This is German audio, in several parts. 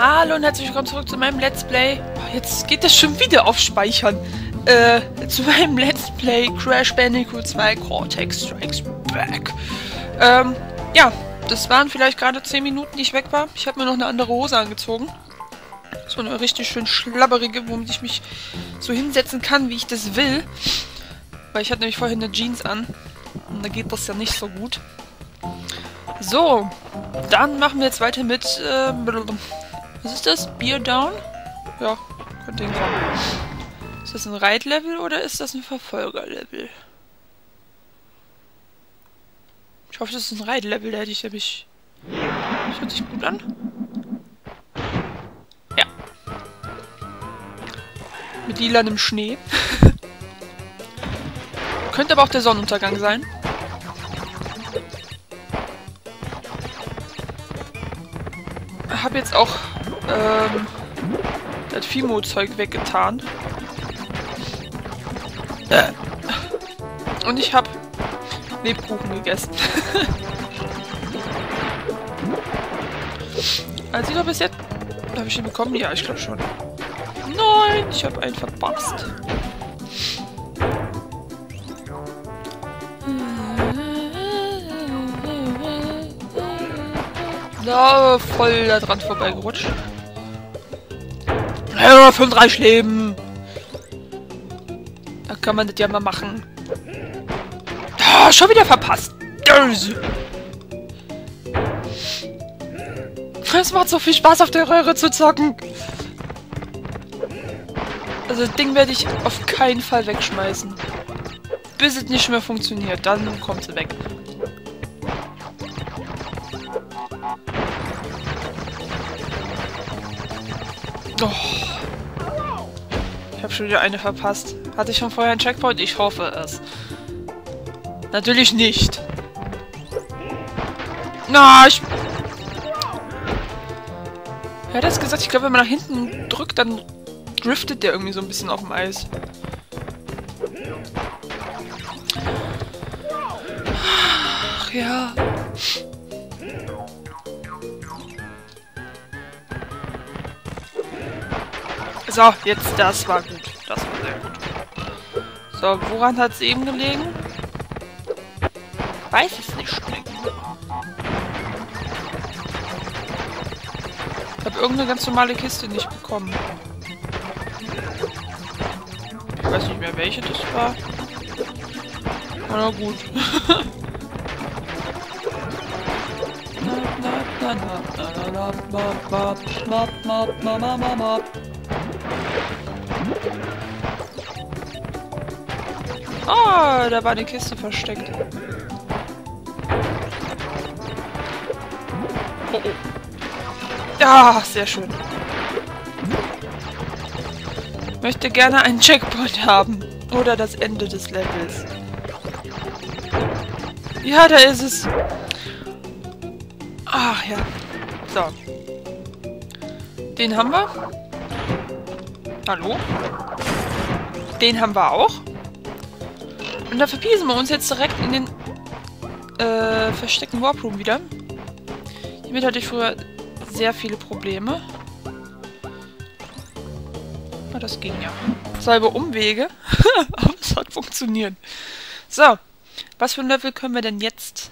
Hallo und herzlich willkommen zurück zu meinem Let's Play. Jetzt geht das schon wieder auf Speichern. Äh, zu meinem Let's Play Crash Bandicoot 2 Cortex Strikes Back. Ähm, ja, das waren vielleicht gerade 10 Minuten, die ich weg war. Ich habe mir noch eine andere Hose angezogen. So eine richtig schön schlabberige, womit ich mich so hinsetzen kann, wie ich das will. Weil ich hatte nämlich vorhin eine Jeans an. Und da geht das ja nicht so gut. So, dann machen wir jetzt weiter mit, äh, was ist das? Beer Down? Ja, könnte hinkommen. Ist das ein Reitlevel oder ist das ein Verfolgerlevel? Ich hoffe, das ist ein Reitlevel, da hätte ich nämlich... Das hört sich gut an. Ja. Mit lilanem Schnee. Könnte aber auch der Sonnenuntergang sein. Hab jetzt auch ähm, das Fimo-Zeug weggetan. Äh. Und ich habe Lebkuchen gegessen. also ich bis jetzt... Habe ich den bekommen? Ja, ich glaube schon. Nein, ich habe einen verpasst. Da voll da dran vorbeigerutscht. Ja, 35 Leben. Da kann man das ja mal machen. Ah, schon wieder verpasst. Es macht so viel Spaß, auf der Röhre zu zocken. Also das Ding werde ich auf keinen Fall wegschmeißen. Bis es nicht mehr funktioniert. Dann kommt sie weg. Oh. Ich habe schon wieder eine verpasst. Hatte ich schon vorher einen Checkpoint? Ich hoffe es. Natürlich nicht. Na, ich... Er hat das gesagt, ich glaube, wenn man nach hinten drückt, dann driftet der irgendwie so ein bisschen auf dem Eis. Ach ja. So, jetzt das war gut. Das war sehr gut. So, woran hat es eben gelegen? Weiß es nicht. Ich habe irgendeine ganz normale Kiste nicht bekommen. Ich weiß nicht mehr, welche das war. Na gut. Ah, da war eine Kiste versteckt. Oh, oh. Ja, sehr schön. Ich möchte gerne einen Checkpoint haben. Oder das Ende des Levels. Ja, da ist es. Ach ja. So. Den haben wir. Hallo? Den haben wir auch. Und da verpiesen wir uns jetzt direkt in den äh, versteckten Warp Room wieder. Hiermit hatte ich früher sehr viele Probleme. Aber das ging ja. Selbe Umwege. Aber es hat funktioniert. So. Was für ein Level können wir denn jetzt?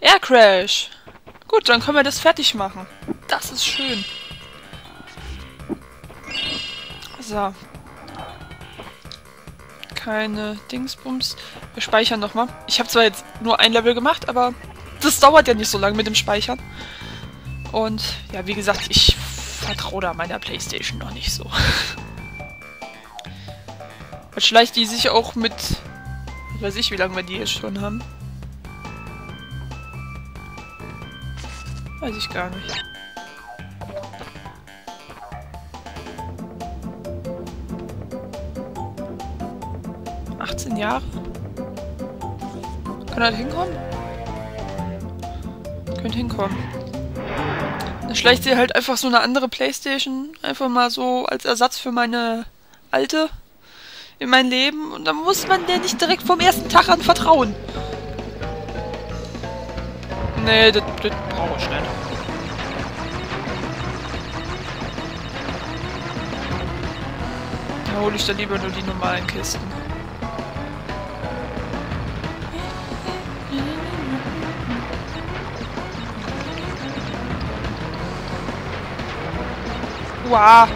Air Crash. Gut, dann können wir das fertig machen. Das ist schön. So, keine Dingsbums. Wir speichern nochmal. Ich habe zwar jetzt nur ein Level gemacht, aber das dauert ja nicht so lange mit dem Speichern. Und ja, wie gesagt, ich vertraue da meiner Playstation noch nicht so. Schleicht die sich auch mit... Weiß ich, wie lange wir die jetzt schon haben. Weiß ich gar nicht. letzten Jahre. Kann er hinkommen? Könnte hinkommen. Dann schleicht sie halt einfach so eine andere Playstation. Einfach mal so als Ersatz für meine alte in mein Leben. Und dann muss man der nicht direkt vom ersten Tag an vertrauen. Nee, das, das brauche ich nicht. Da hole ich dann lieber nur die normalen Kisten. Wow.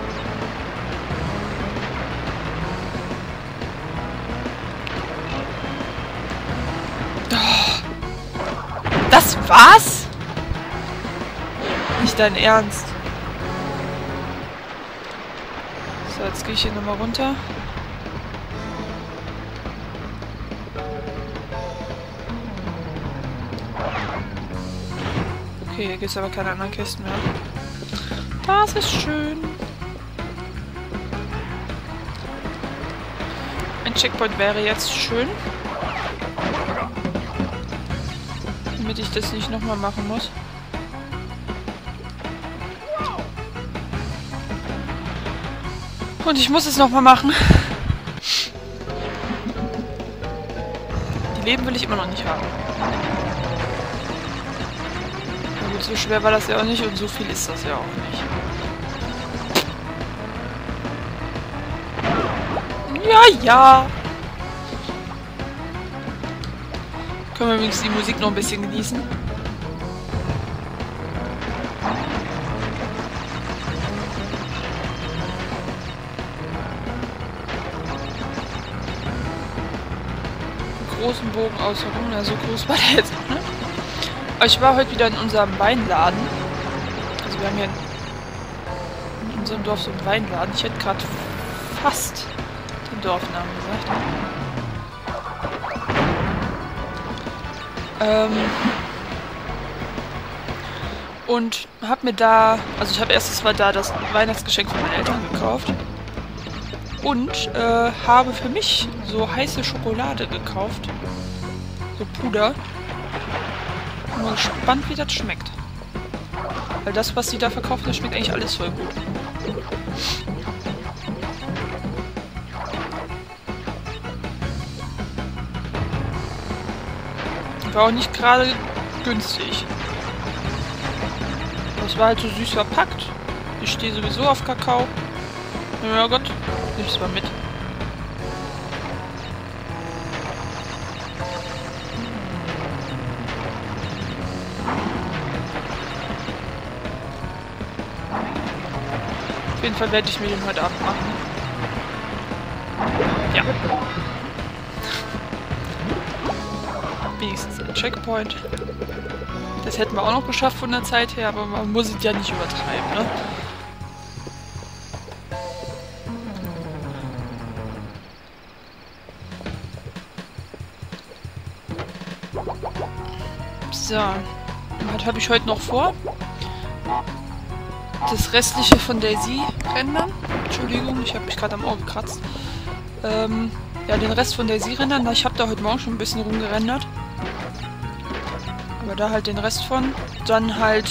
Das war's? Nicht dein Ernst. So, jetzt gehe ich hier nochmal runter. Okay, hier gibt es aber keine anderen Kisten mehr. Das ist schön. Ein Checkpoint wäre jetzt schön. Damit ich das nicht nochmal machen muss. Und ich muss es nochmal machen. Die Leben will ich immer noch nicht haben. So schwer war das ja auch nicht und so viel ist das ja auch nicht. Ja, ja. Können wir übrigens die Musik noch ein bisschen genießen. großen Bogen außenrum. Na, so groß war der jetzt noch, ne? Aber ich war heute wieder in unserem Weinladen. Also wir haben hier in unserem Dorf so einen Weinladen. Ich hätte gerade fast Dorfnamen gesagt. Ähm und hab mir da, also ich habe erstes mal da das Weihnachtsgeschenk von meinen Eltern gekauft und äh, habe für mich so heiße Schokolade gekauft. So Puder. Bin mal gespannt, wie das schmeckt. Weil das, was sie da verkaufen, das schmeckt eigentlich alles voll gut. War auch nicht gerade günstig. Das war halt so süß verpackt. Ich stehe sowieso auf Kakao. Ja Gott, nimm's mal mit. Auf jeden Fall werde ich mir den heute Abend machen. Ja. Wenigstens Checkpoint. Das hätten wir auch noch geschafft von der Zeit her, aber man muss es ja nicht übertreiben, ne? So. Was habe ich heute noch vor? Das restliche von Daisy rendern. Entschuldigung, ich habe mich gerade am Ohr gekratzt. Ähm, ja, den Rest von Daisy rendern. Ich habe da heute Morgen schon ein bisschen rumgerendert. Aber da halt den Rest von. Dann halt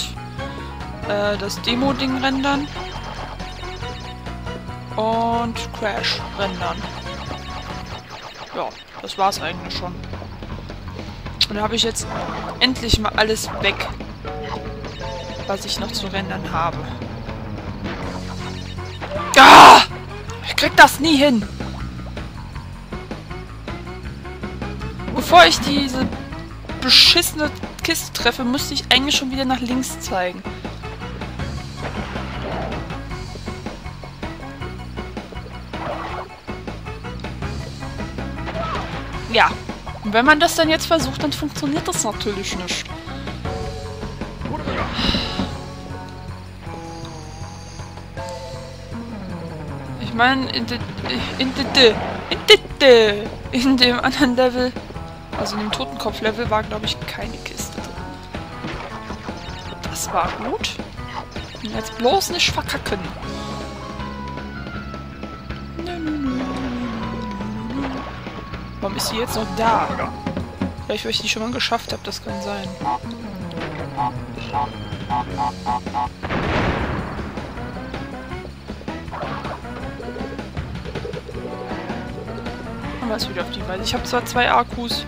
äh, das Demo-Ding rendern. Und Crash rendern. Ja, das war's eigentlich schon. Und da habe ich jetzt endlich mal alles weg, was ich noch zu rendern habe. Ah! Ich krieg das nie hin. Bevor ich diese beschissene Kiste treffe, müsste ich eigentlich schon wieder nach links zeigen. Ja, wenn man das dann jetzt versucht, dann funktioniert das natürlich nicht. Ich meine, in, de, in, de, in, de, in dem anderen Level, also in dem Totenkopf-Level, war, glaube ich, keine Kiste. Das war gut. Und jetzt bloß nicht verkacken. Warum ist sie jetzt noch da? Vielleicht, weil ich die schon mal geschafft habe, das kann sein. Haben wir es wieder auf die Weise. Ich habe zwar zwei Akkus.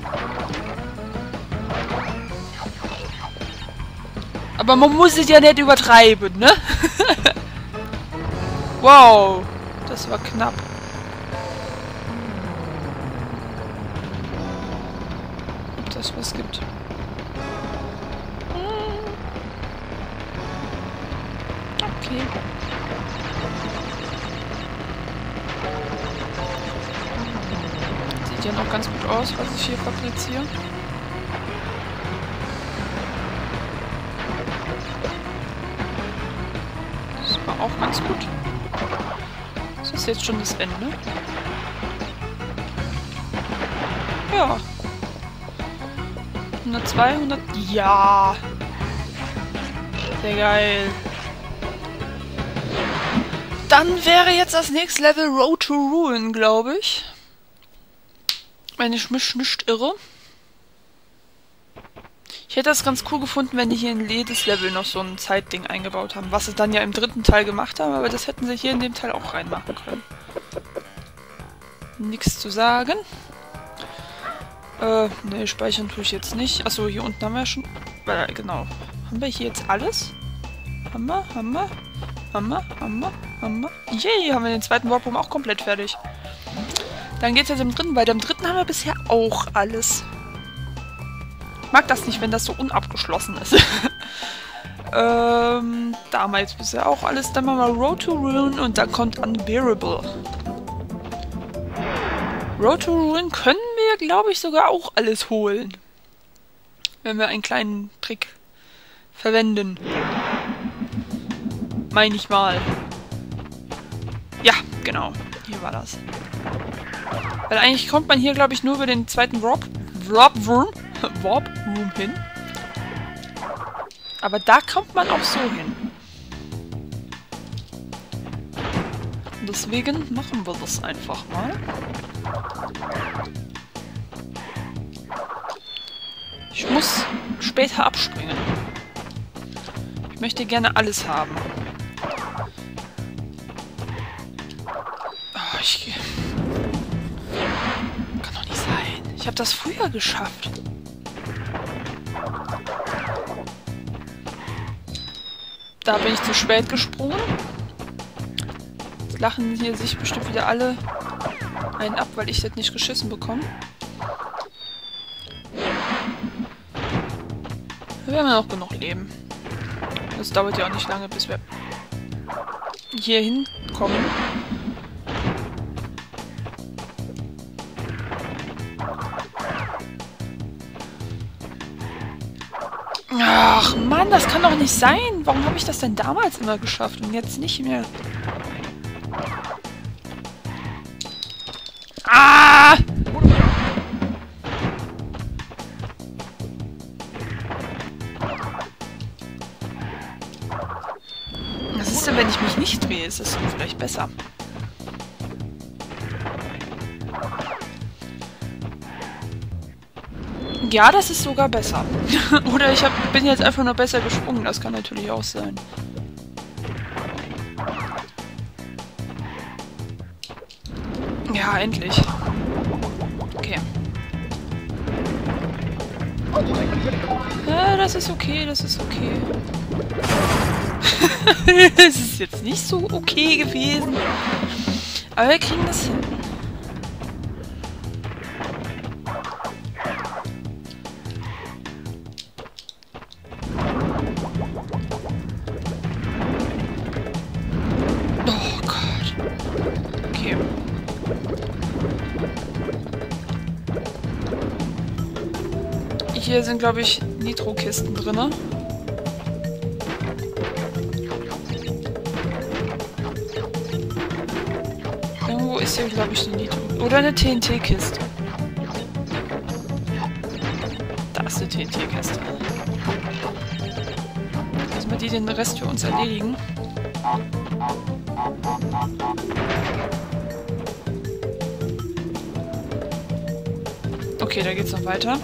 Aber man muss es ja nicht übertreiben, ne? wow, das war knapp. Ob das was gibt. Hm. Okay. Sieht ja noch ganz gut aus, was ich hier fabriziere. Ganz gut. Das ist jetzt schon das Ende. Ja. 102, 100... Ja! Sehr geil. Dann wäre jetzt das nächste Level Road to Ruin, glaube ich. Wenn ich mich nicht irre. Ich hätte das ganz cool gefunden, wenn die hier in jedes Level noch so ein Zeitding eingebaut haben. Was sie dann ja im dritten Teil gemacht haben, aber das hätten sie hier in dem Teil auch reinmachen können. Nichts zu sagen. Äh, ne, speichern tue ich jetzt nicht. Achso, hier unten haben wir schon... Äh, genau. Haben wir hier jetzt alles? Wir? Haben wir? Haben wir? Yay, haben wir den zweiten Warp auch komplett fertig. Dann geht es jetzt im dritten weiter. Im dritten haben wir bisher auch alles. Ich mag das nicht, wenn das so unabgeschlossen ist. ähm, damals bisher auch alles. Dann machen wir Road to Ruin und dann kommt Unbearable. Road to Ruin können wir, glaube ich, sogar auch alles holen. Wenn wir einen kleinen Trick verwenden. Meine ich mal. Ja, genau. Hier war das. Weil eigentlich kommt man hier, glaube ich, nur über den zweiten Warp Room, Warp Room hin. Aber da kommt man auch so hin. Deswegen machen wir das einfach mal. Ich muss später abspringen. Ich möchte gerne alles haben. Oh, ich... Kann doch nicht sein. Ich habe das früher geschafft. Da bin ich zu spät gesprungen. Jetzt lachen hier sich bestimmt wieder alle einen ab, weil ich das nicht geschissen bekomme. Wir haben ja noch genug Leben. Das dauert ja auch nicht lange, bis wir hier hinkommen. Das kann doch nicht sein. Warum habe ich das denn damals immer geschafft und jetzt nicht mehr? Ah! Was ist denn, wenn ich mich nicht drehe? Ist es vielleicht besser? Ja, das ist sogar besser. Oder ich hab, bin jetzt einfach nur besser gesprungen. Das kann natürlich auch sein. Ja, endlich. Okay. Ja, das ist okay, das ist okay. Es ist jetzt nicht so okay gewesen. Aber wir kriegen das hin. Hier sind, glaube ich, Nitro-Kisten drin. Irgendwo ist hier, glaube ich, eine Nitro... Oder eine TNT-Kiste. Da ist eine TNT-Kiste. Lassen wir die den Rest für uns erledigen. Okay, da geht's noch weiter.